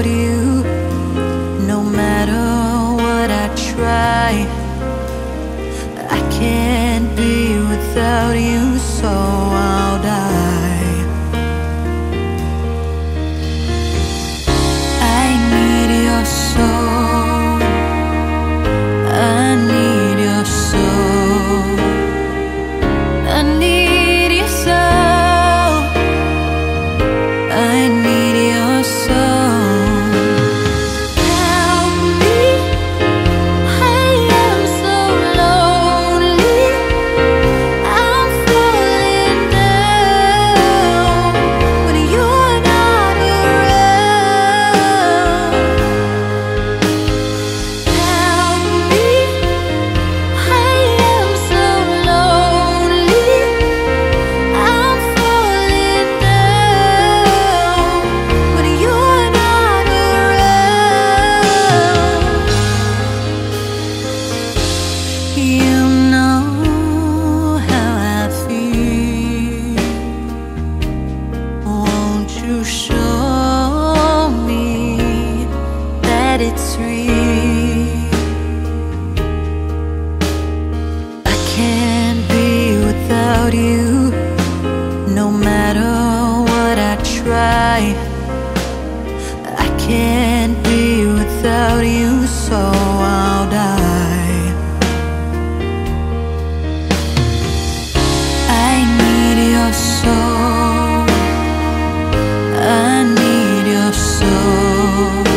without you. No matter what I try, I can't be without you. you show me that it's real. I can't be without you. more.